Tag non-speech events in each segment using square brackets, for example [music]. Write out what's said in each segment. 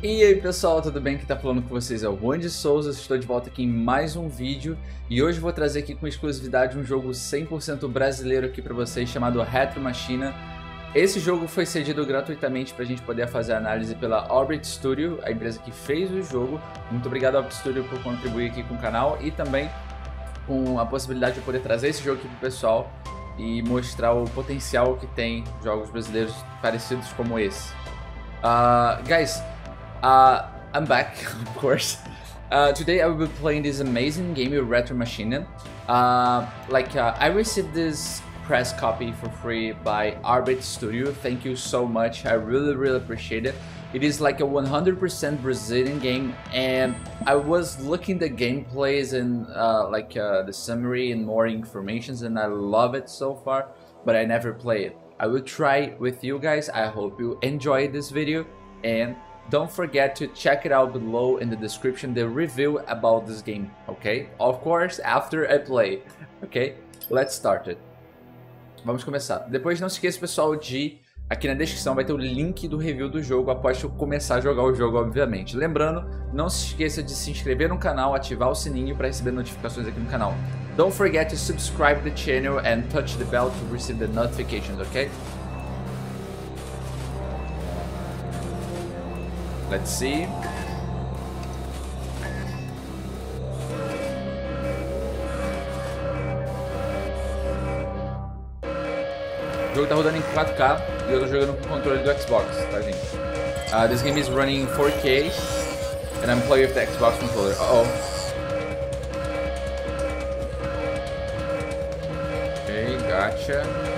E aí pessoal, tudo bem? Quem tá falando com vocês é o Juan de Souza, estou de volta aqui em mais um vídeo e hoje vou trazer aqui com exclusividade um jogo 100% brasileiro aqui para vocês chamado Retro Machina. Esse jogo foi cedido gratuitamente para a gente poder fazer análise pela Orbit Studio, a empresa que fez o jogo. Muito obrigado Orbit Studio por contribuir aqui com o canal e também com a possibilidade de poder trazer esse jogo aqui pro pessoal e mostrar o potencial que tem jogos brasileiros parecidos como esse. Uh, guys, Uh, I'm back, [laughs] of course. Uh, today I will be playing this amazing game with Retro Machine. Uh, like, uh, I received this press copy for free by Arbit Studio. Thank you so much. I really, really appreciate it. It is like a 100% Brazilian game, and I was looking the gameplays and uh, like uh, the summary and more informations, and I love it so far. But I never play it. I will try with you guys. I hope you enjoyed this video, and don't forget to check it out below in the description the review about this game, okay? Of course, after I play, ok? Let's start it. Vamos começar. Depois não se esqueça, pessoal, de... Aqui na descrição vai ter o link do review do jogo após eu começar a jogar o jogo, obviamente. Lembrando, não se esqueça de se inscrever no canal, ativar o sininho para receber notificações aqui no canal. Don't forget to subscribe the channel and touch the bell to receive the notifications, okay? Let's see. O jogo tá rodando em 4K e eu tô jogando com o controle do Xbox, tá gente? Uh, this game is running in 4K and I'm playing with the Xbox controller. Uh oh. Okay, gotcha.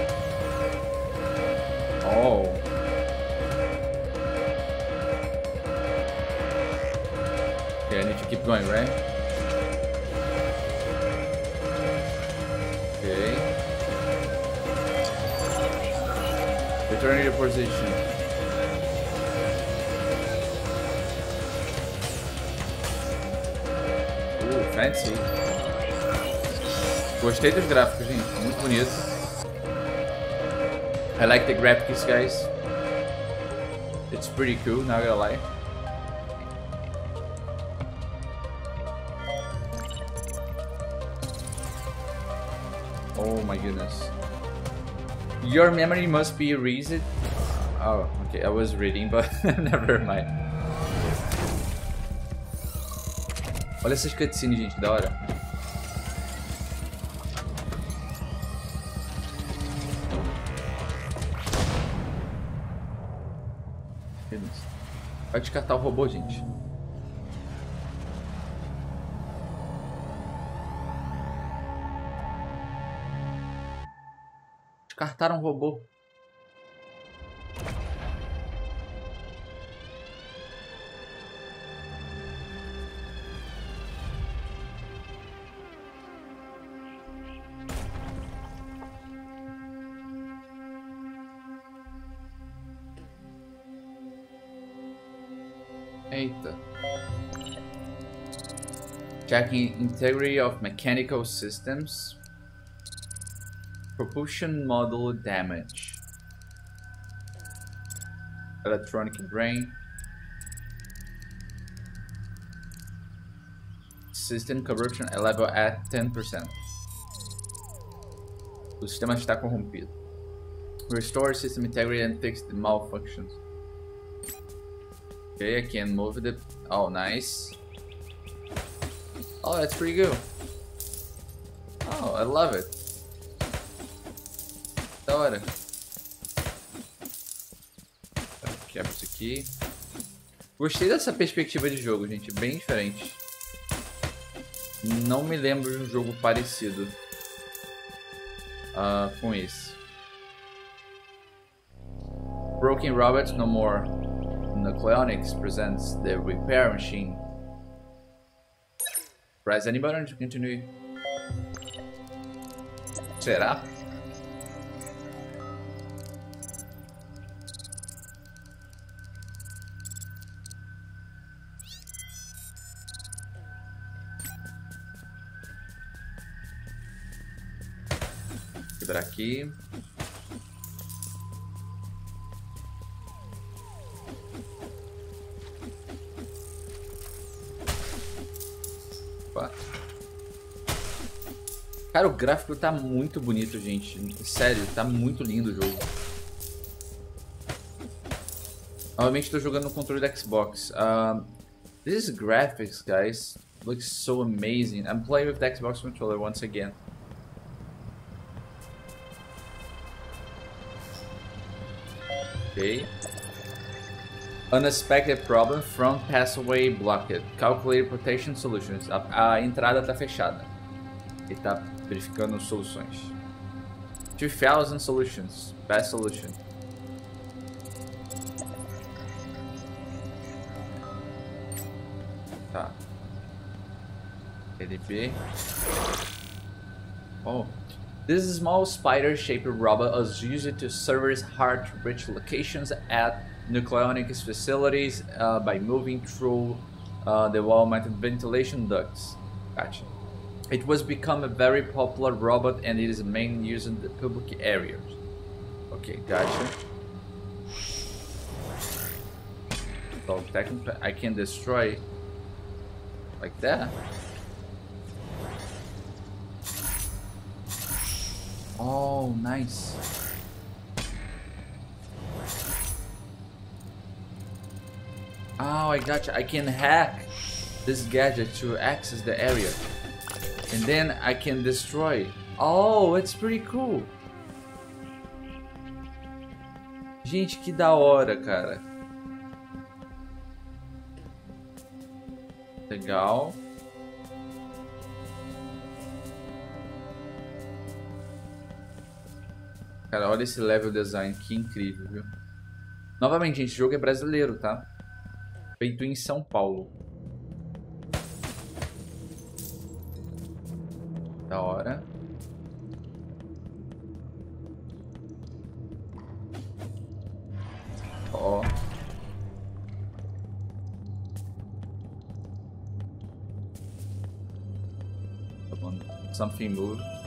Going, right? Okay. Returning to position. Fancy. Gostei dos gráficos, gente. Muito bonito. I like the graphics, guys. It's pretty cool, not gonna lie. My goodness. Your memory must be reset. Oh, okay, I was reading, but [laughs] never mind. Olha essas cutscenes, gente, da hora. Vai descartar o robô, gente. Descartaram um robô. Eita. Checking integrity of mechanical systems. Propulsion model damage. Electronic brain. System corruption level at 10%. O sistema está corrompido. Restore system integrity and fix the malfunctions. Okay, I can move the... Oh, nice. Oh, that's pretty good. Oh, I love it. Hora. Quebra isso aqui. Gostei dessa perspectiva de jogo, gente. Bem diferente. Não me lembro de um jogo parecido uh, com esse. Broken Robots No More. Nucleonics presents the repair machine. Press any button to continue. Será? aqui. Opa. Cara, o gráfico tá muito bonito, gente. Sério, tá muito lindo o jogo. Novamente estou jogando no controle da Xbox. Ah, um, these graphics, guys, look so amazing. I'm playing with the Xbox controller once again. Okay. Unexpected problem, front passway blocked. Calculate protection solutions. A, a entrada tá fechada. Ele tá verificando soluções. 2000 solutions. Best solution. Tá. LB. Oh. This small spider-shaped robot is used to service hard-to-reach locations at nucleonics facilities uh, by moving through uh, the wall-mounted ventilation ducts. Gotcha. It was become a very popular robot and it is mainly used in the public areas. Okay, gotcha. So technically I can destroy like that. Oh, nice. Oh, I gotcha. I can hack this gadget to access the area. And then I can destroy. Oh, it's pretty cool. Gente, que da hora, cara. Legal. Cara, olha esse level design, que incrível, viu? Novamente, gente, esse jogo é brasileiro, tá? Feito em São Paulo. Da hora. Ó. Something moved.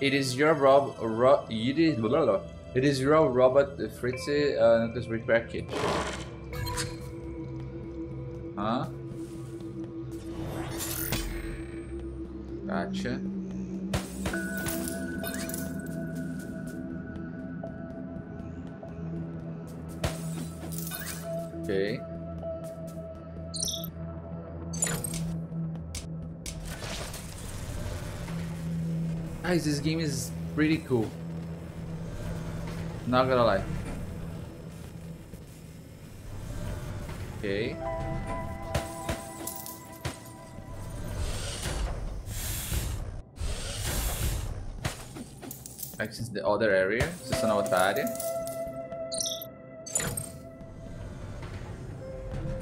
It is your rob, ro, it is blah, blah, It is your robot Fritz uh, Nucleus Repair Kit. Guys, this game is pretty cool. Not gonna lie. Okay. Access the other area. Seção na outra área.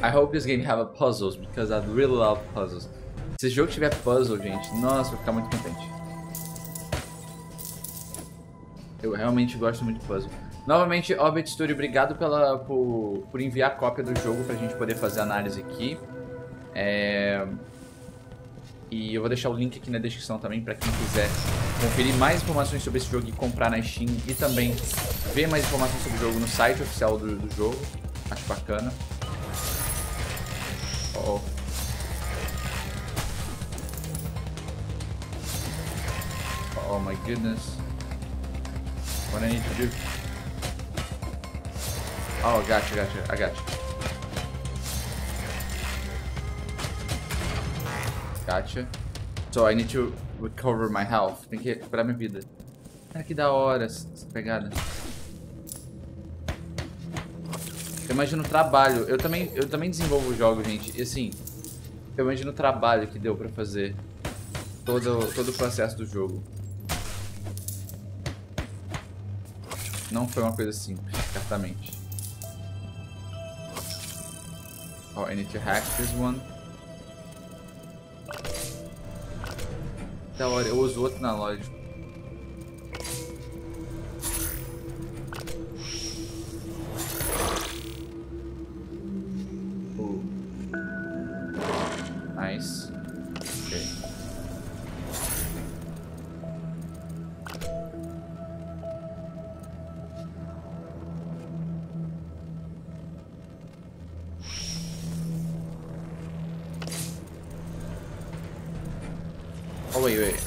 I hope this game have puzzles because I really love puzzles. Se esse jogo tiver puzzle, gente, nossa, vou ficar muito contente. Eu realmente gosto muito de puzzle. Novamente, Orbit Studio, obrigado pela, por, por enviar cópia do jogo pra gente poder fazer análise aqui. É... E eu vou deixar o link aqui na descrição também pra quem quiser conferir mais informações sobre esse jogo e comprar na Steam. E também ver mais informações sobre o jogo no site oficial do, do jogo. Acho bacana. Oh. Oh my goodness. What I need to do? Oh, gotcha, gotcha. I got you. Gotcha. So I need to recover my health. Tem que recuperar minha vida. Cara, que da hora essa pegada. Eu imagino o trabalho. Eu também, eu também desenvolvo jogos, gente. E assim, eu imagino o trabalho que deu pra fazer todo, todo o processo do jogo. Não foi uma coisa simples, certamente. Oh, I need to hack this one. Da hora, eu uso outro na loja.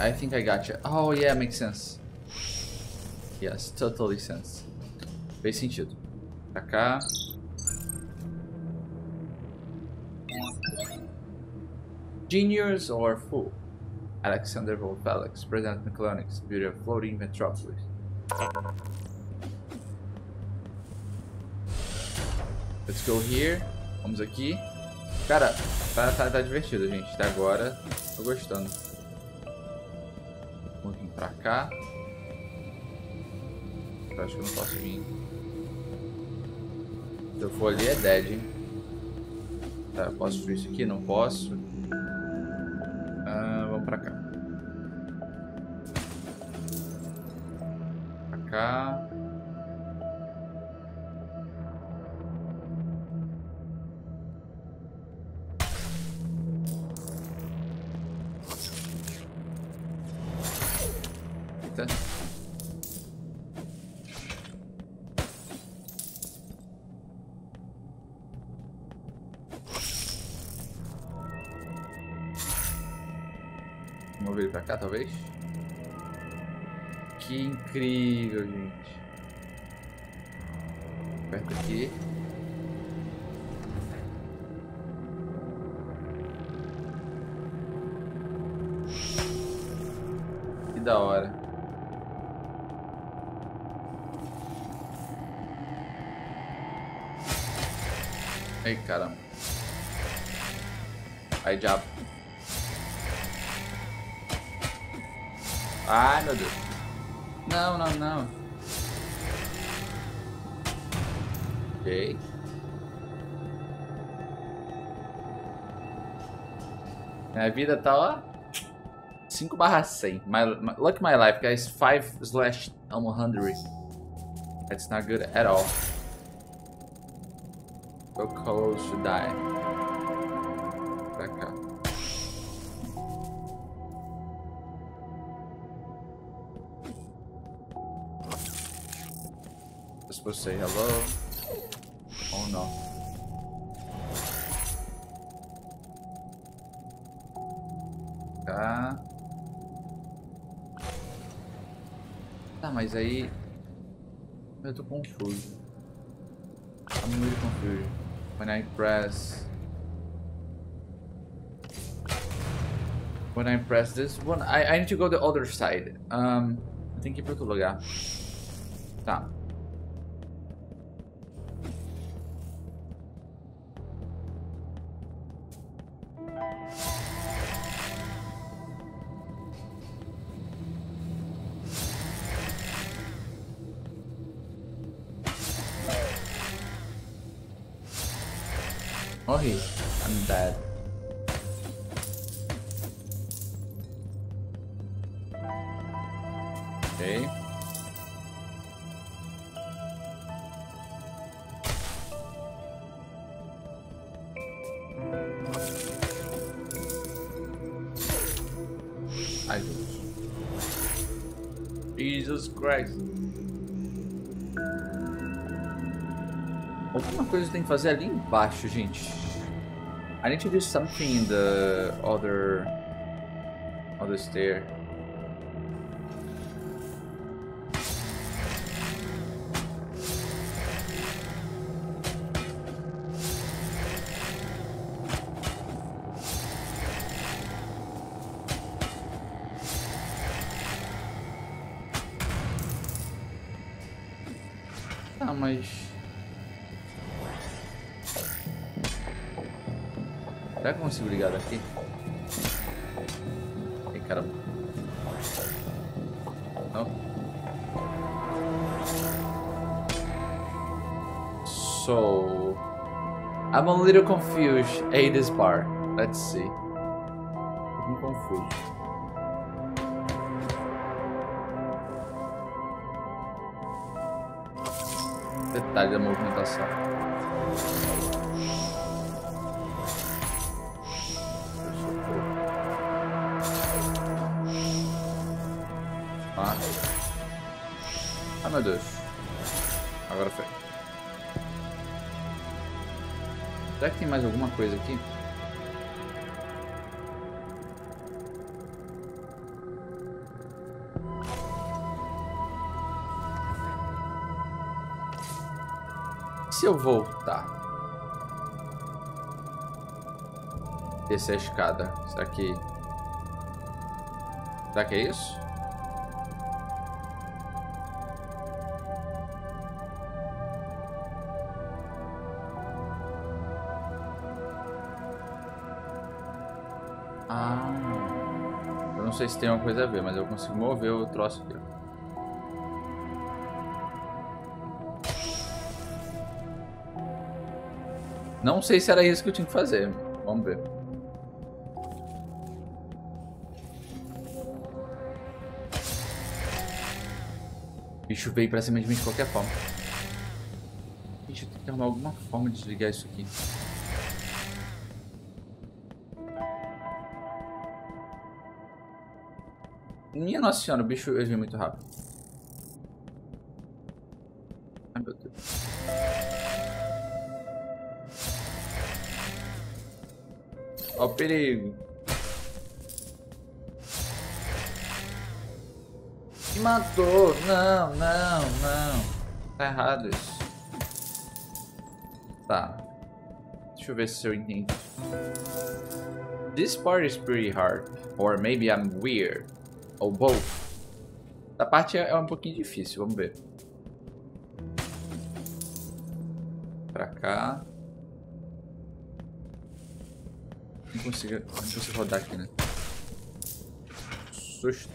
I think I got you. Oh, yeah, makes sense. Yes, totally sense. Fez sentido. Pra cá. Genius or fool? Alexander Volfelix, President McClonics, Beauty of Floating Metropolis. Let's go here. Vamos aqui. Cara, tá, tá, tá divertido, gente. Até agora, tô gostando. Cá. Eu acho que eu não posso vir. Se eu for ali é dead, hein? Tá, posso subir isso aqui? Não posso. Vamos ele pra cá, talvez? Que incrível, gente. Aperta aqui. Que da hora. Ai, caramba. Aí, diabo. Ai, meu Deus. Não, não, não. Ok. Minha vida tá, ó. 5 barra 100. My, my, look my life, guys. 5 slash 100. That's not good at all. So close to die. Supposed say hello. Oh no. Cá. Tá, mas aí. Eu tô confuso. I'm really confused. When I press. When I press this one, I, I need to go the other side. Um, tem que ir para outro lugar. Morri. I'm dead. Ok. Ai, Deus. Jesus Christ. Alguma coisa tem que fazer ali embaixo, gente. I need to do something in the other other stair. Ah, mas Será que eu consigo ligar daqui? Ai, caramba. Não? So... I'm a little confused. Hey, this bar. Let's see. Um confuso. Detalhe da movimentação. Ai meu Deus. Agora foi. Será que tem mais alguma coisa aqui? se eu voltar? Descer a escada. Será que... Será que é isso? Sei se tem alguma coisa a ver, mas eu consigo mover o troço aqui. Não sei se era isso que eu tinha que fazer. Vamos ver. O bicho veio pra cima de mim de qualquer forma. Bicho, tem que arrumar alguma forma de desligar isso aqui. Minha nossa senhora, o bicho veio muito rápido. Ai meu Deus. Ó o perigo. Me matou. Não, não, não. Tá errado isso. Tá. Deixa eu ver se eu entendi. This part is pretty hard. Or maybe I'm weird. Ou both. Essa parte é um pouquinho difícil, vamos ver. Pra cá. Não consigo, não consigo rodar aqui, né? Susto.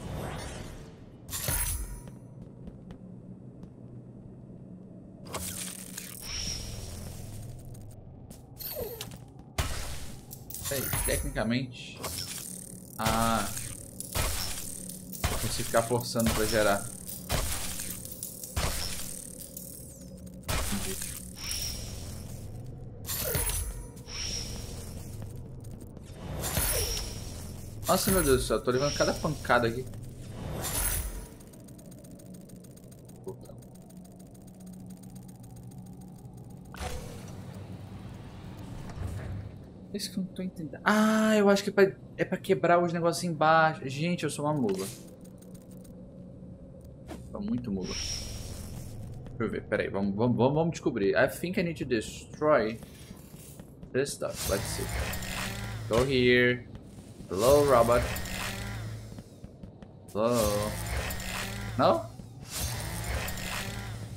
Aí, tecnicamente... Ah... Ficar forçando pra gerar. Nossa, meu Deus do céu, tô levando cada pancada aqui. Puta. Isso que eu não tô entendendo. Ah, eu acho que é pra, é pra quebrar os negócios embaixo. Gente, eu sou uma mula. Tô muito mula. Deixa eu ver, peraí, vamos, vamos, vamos descobrir. I think I need to destroy this stuff. Let's see. Go here. Hello, robot. Hello. No?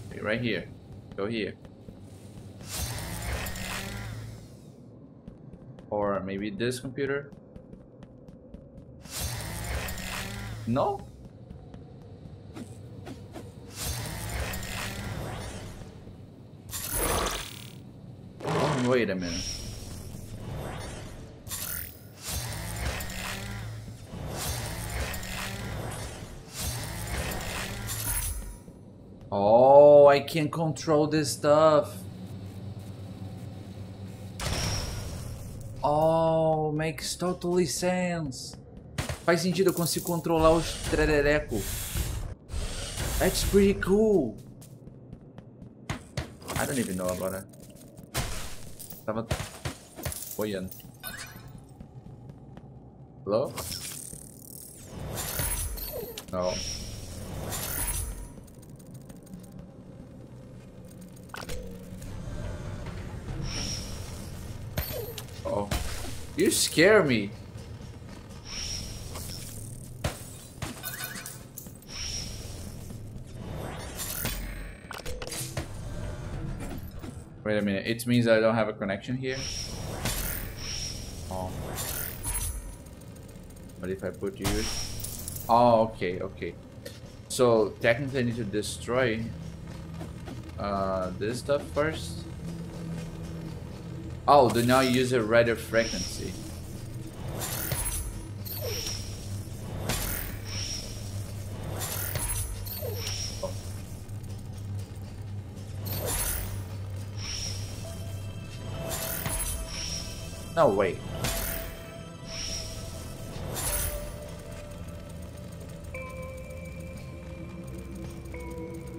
Okay, right here. Go here. Or maybe this computer? No? Wait a minute. I can control this stuff. Oh, makes totally sense. Faz sentido, eu consigo controlar os trerereco. That's pretty cool. I don't even know agora. Tava boiando. Hello? No. You scare me. Wait a minute, it means I don't have a connection here? Oh. What if I put you? Oh, okay, okay. So, technically I need to destroy uh, this stuff first. Oh, do not use a radio frequency. No, wait.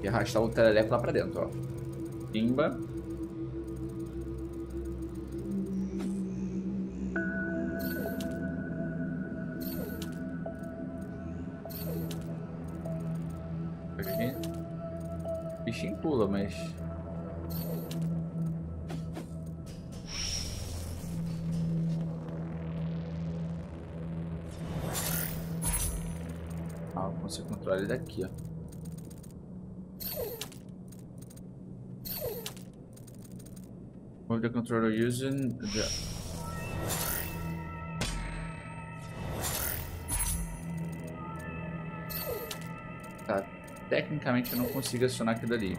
E arrastar o telelépico lá pra dentro, ó. Pimba. Você controla ele daqui, ó. Move the controller using the... Tá, tecnicamente eu não consigo acionar aquilo ali.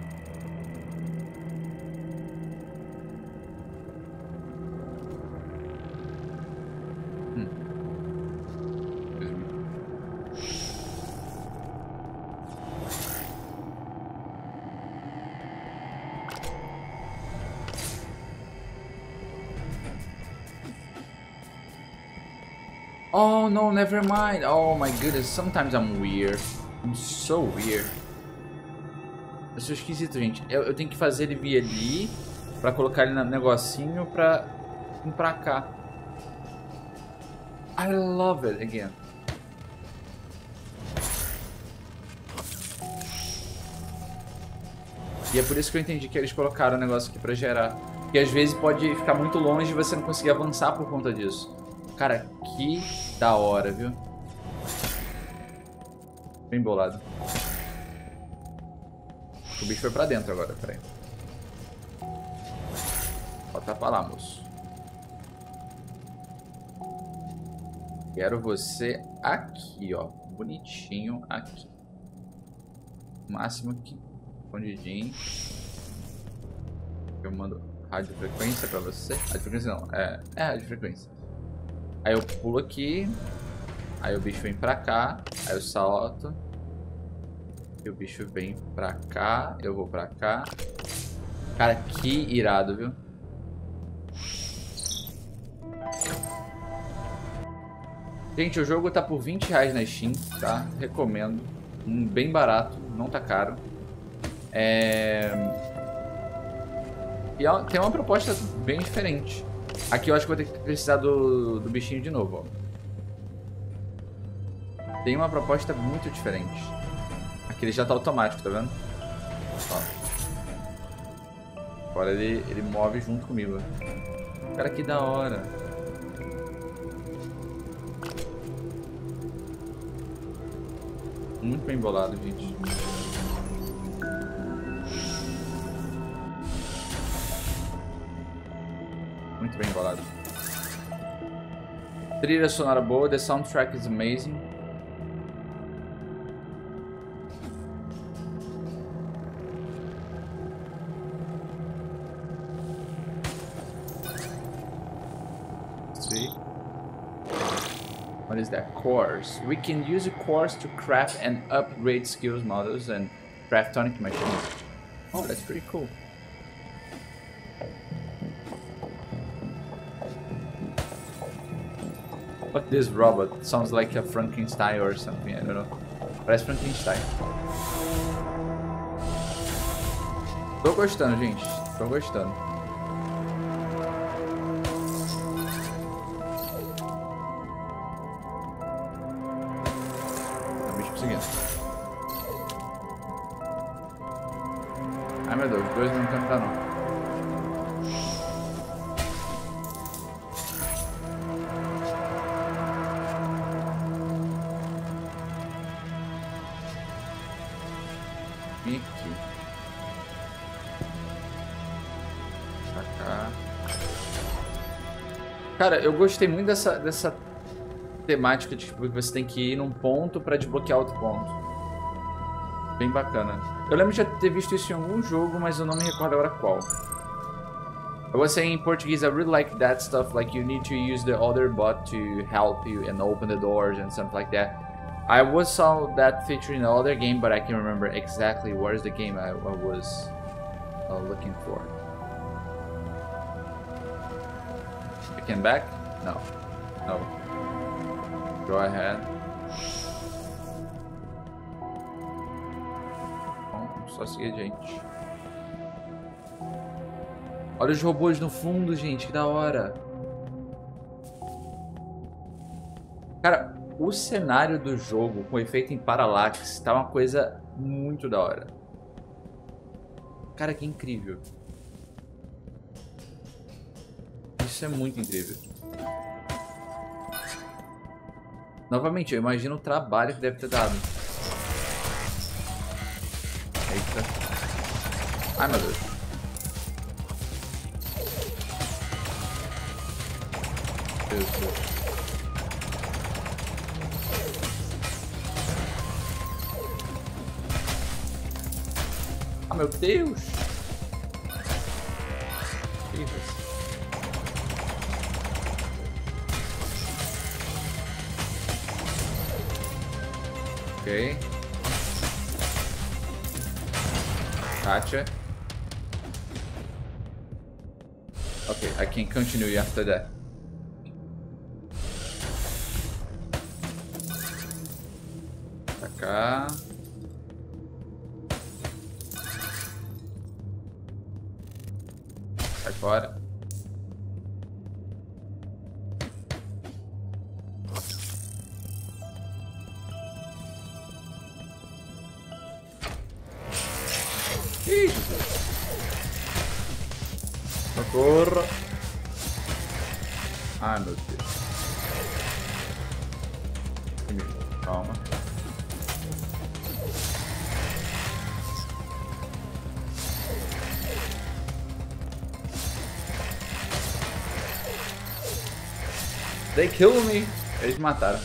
No, never mind. Oh my goodness, sometimes I'm weird. I'm so weird. Eu sou esquisito, gente. Eu, eu tenho que fazer ele vir ali pra colocar ele no negocinho pra vir pra cá. I love it again. E é por isso que eu entendi que eles colocaram o negócio aqui pra gerar. Porque às vezes pode ficar muito longe e você não conseguir avançar por conta disso. Cara, que da hora, viu? Bem bolado. O bicho foi pra dentro agora, peraí. Bota pra lá, moço. Quero você aqui, ó. Bonitinho aqui. Máximo aqui. Escondidinho. Eu mando radiofrequência pra você. Radiofrequência não, é, é radiofrequência. Aí eu pulo aqui. Aí o bicho vem pra cá. Aí eu salto. E o bicho vem pra cá. Eu vou pra cá. Cara, que irado, viu? Gente, o jogo tá por 20 reais na Steam, tá? Recomendo. Um, bem barato, não tá caro. É... E é tem uma proposta bem diferente. Aqui eu acho que vou ter que precisar do, do bichinho de novo, ó. Tem uma proposta muito diferente. Aqui ele já tá automático, tá vendo? Ó. Agora ele, ele move junto comigo. Cara, que da hora. Muito bem bolado, gente. Bem bolado. Trilha sonora boa, the soundtrack is amazing. see. What is that? Cores. We can use a cores to craft and upgrade skills models and craft tonic machines. Oh, that's pretty cool. What this robot? Sounds like a Frankenstein or something, I don't know. Parece Frankenstein. Tô gostando, gente. Tô gostando. Tá bicho perseguindo. Ai meu Deus, dois não cantar não. Cara, eu gostei muito dessa, dessa temática de tipo, que você tem que ir num ponto pra desbloquear outro ponto. Bem bacana. Eu lembro de já ter visto isso em algum jogo, mas eu não me recordo agora qual. I was saying in Portuguese, I really like that stuff, like you need to use the other bot to help you and open the doors and stuff like that. I was saw that feature in another game, but I can remember exactly where's the game I, I was uh, looking for. Can back? No. No. Go ahead. Bom, só seguir gente. Olha os robôs no fundo, gente, que da hora. Cara, o cenário do jogo com efeito em paralaxe tá uma coisa muito da hora. Cara, que incrível. Isso é muito incrível. Novamente, eu imagino o trabalho que deve ter dado. Eita. Ai, meu Deus. Deus meu Deus! Ah, Okay. Gotcha. Okay, I can continue after that. Socorro. Ai, meu Deus. Calma. They killed me. Eles mataram.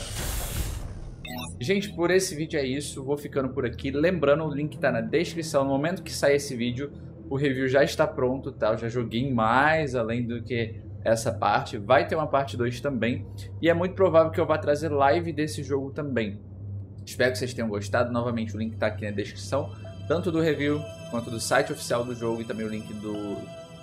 Gente, por esse vídeo é isso. Vou ficando por aqui. Lembrando, o link tá na descrição. No momento que sair esse vídeo, o review já está pronto, tá? Eu já joguei mais além do que essa parte. Vai ter uma parte 2 também. E é muito provável que eu vá trazer live desse jogo também. Espero que vocês tenham gostado. Novamente, o link tá aqui na descrição. Tanto do review, quanto do site oficial do jogo e também o link do,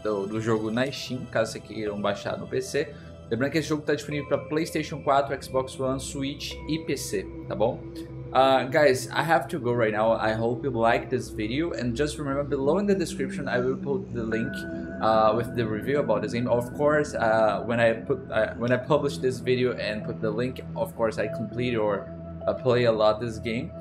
do, do jogo na Steam, caso vocês queiram baixar no PC. Lembrando que esse jogo está disponível para PlayStation 4, Xbox One, Switch e PC, tá bom? Uh, guys, I have to go right now. I hope you like this video and just remember below in the description I will put the link uh, with the review about this game. Of course, uh, when I put uh, when I publish this video and put the link, of course I complete or uh, play a lot this game.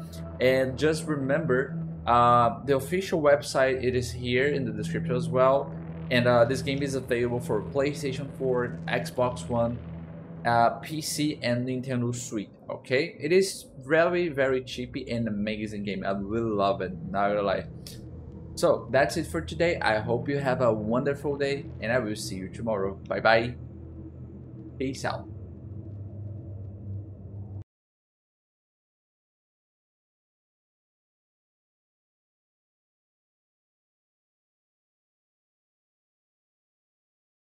And just remember, uh, the official website it is here in the description as well. And this game is available for PlayStation 4, Xbox One, PC, and Nintendo Switch. Okay, it is very, very cheapy and amazing game. I really love it. Not gonna lie. So that's it for today. I hope you have a wonderful day, and I will see you tomorrow. Bye bye. Peace out.